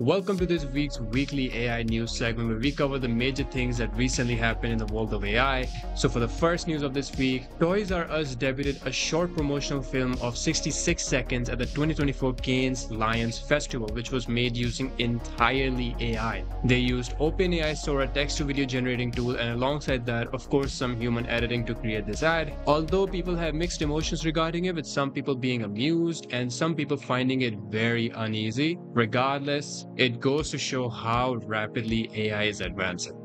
Welcome to this week's weekly AI news segment where we cover the major things that recently happened in the world of AI. So, for the first news of this week, Toys R Us debuted a short promotional film of 66 seconds at the 2024 Cannes Lions Festival, which was made using entirely AI. They used OpenAI Sora text to video generating tool, and alongside that, of course, some human editing to create this ad. Although people have mixed emotions regarding it, with some people being amused and some people finding it very uneasy, regardless, it goes to show how rapidly AI is advancing.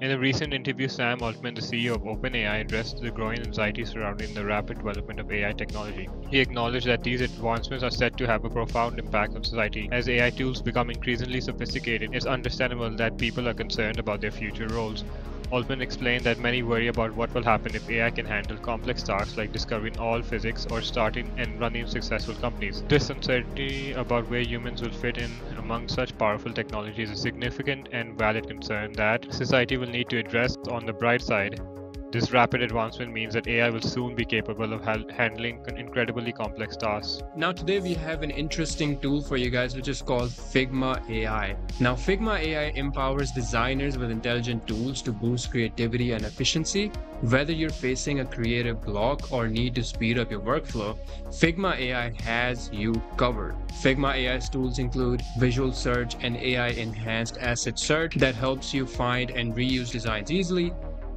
In a recent interview, Sam Altman, the CEO of OpenAI, addressed the growing anxiety surrounding the rapid development of AI technology. He acknowledged that these advancements are set to have a profound impact on society. As AI tools become increasingly sophisticated, it's understandable that people are concerned about their future roles. Altman explained that many worry about what will happen if AI can handle complex tasks like discovering all physics or starting and running successful companies. This uncertainty about where humans will fit in among such powerful technologies is a significant and valid concern that society will need to address on the bright side. This rapid advancement means that AI will soon be capable of ha- handling incredibly complex tasks. Now, today we have an interesting tool for you guys, which is called Figma AI. Now, Figma AI empowers designers with intelligent tools to boost creativity and efficiency. Whether you're facing a creative block or need to speed up your workflow, Figma AI has you covered. Figma AI's tools include visual search and AI enhanced asset search that helps you find and reuse designs easily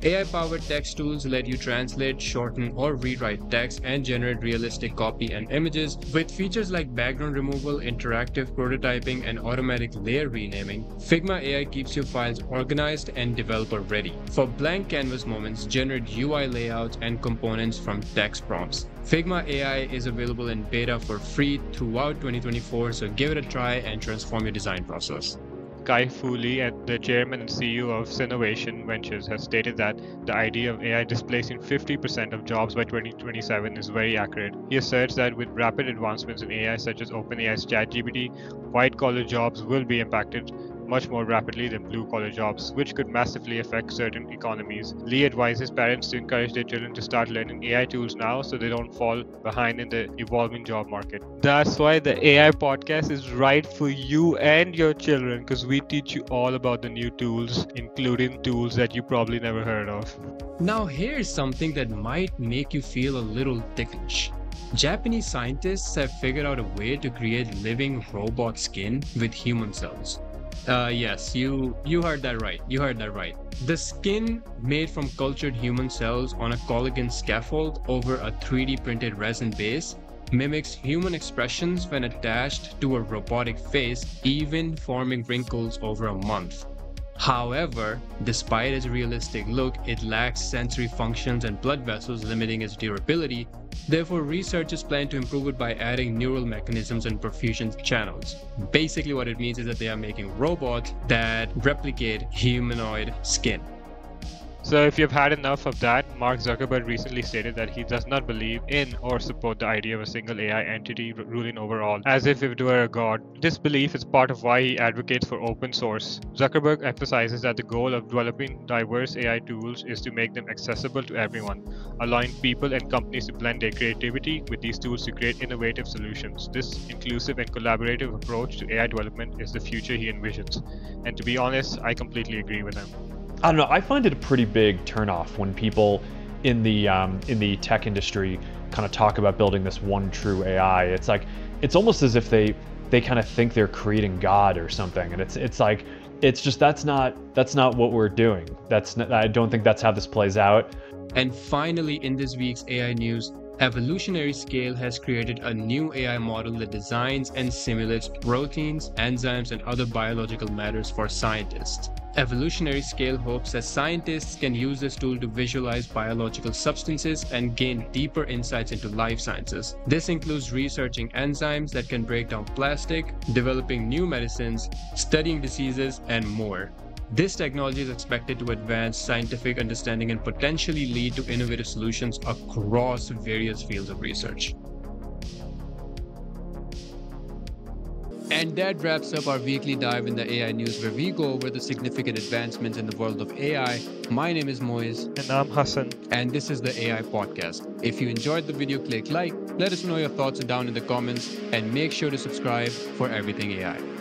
AI-powered text tools let you translate, shorten, or rewrite text and generate realistic copy and images. With features like background removal, interactive prototyping, and automatic layer renaming, Figma AI keeps your files organized and developer-ready. For blank canvas moments, generate UI layouts and components from text prompts. Figma AI is available in beta for free throughout 2024, so give it a try and transform your design process. Kai Lee, the chairman and CEO of Sinovation Ventures, has stated that the idea of AI displacing 50% of jobs by 2027 is very accurate. He asserts that with rapid advancements in AI such as OpenAI's ChatGPT, white collar jobs will be impacted much more rapidly than blue collar jobs, which could massively affect certain economies. Lee advises parents to encourage their children to start learning AI tools now so they don't fall behind in the evolving job market. That's why the AI podcast is right for you and your children because we teach you all about the new tools, including tools that you probably never heard of. Now, here's something that might make you feel a little ticklish. Japanese scientists have figured out a way to create living robot skin with human cells. Uh, yes, you you heard that right. You heard that right. The skin made from cultured human cells on a collagen scaffold over a 3D printed resin base mimics human expressions when attached to a robotic face, even forming wrinkles over a month. However, despite its realistic look, it lacks sensory functions and blood vessels, limiting its durability. Therefore, researchers plan to improve it by adding neural mechanisms and perfusion channels. Basically, what it means is that they are making robots that replicate humanoid skin. So, if you've had enough of that, Mark Zuckerberg recently stated that he does not believe in or support the idea of a single AI entity ruling over all, as if it were a god. This belief is part of why he advocates for open source. Zuckerberg emphasizes that the goal of developing diverse AI tools is to make them accessible to everyone, allowing people and companies to blend their creativity with these tools to create innovative solutions. This inclusive and collaborative approach to AI development is the future he envisions. And to be honest, I completely agree with him. I don't know. I find it a pretty big turnoff when people in the um, in the tech industry kind of talk about building this one true AI. It's like it's almost as if they they kind of think they're creating God or something, and it's it's like it's just that's not that's not what we're doing. That's not, I don't think that's how this plays out. And finally, in this week's AI news, Evolutionary Scale has created a new AI model that designs and simulates proteins, enzymes, and other biological matters for scientists. Evolutionary Scale hopes that scientists can use this tool to visualize biological substances and gain deeper insights into life sciences. This includes researching enzymes that can break down plastic, developing new medicines, studying diseases, and more. This technology is expected to advance scientific understanding and potentially lead to innovative solutions across various fields of research. And that wraps up our weekly dive in the AI news where we go over the significant advancements in the world of AI. My name is Moiz. And I'm Hassan. And this is the AI Podcast. If you enjoyed the video, click like, let us know your thoughts down in the comments, and make sure to subscribe for everything AI.